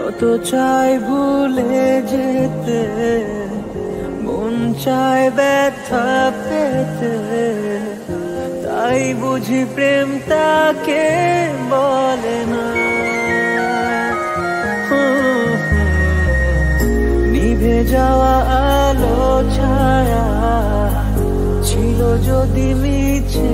কত চাই ভুলে যেতে, মন চায় ব্যথা পেতে। তাই বুঝি প্রেম তাকে বলে না। নিভে যাওয়া আলো ছায়া ছিল যদি মিছে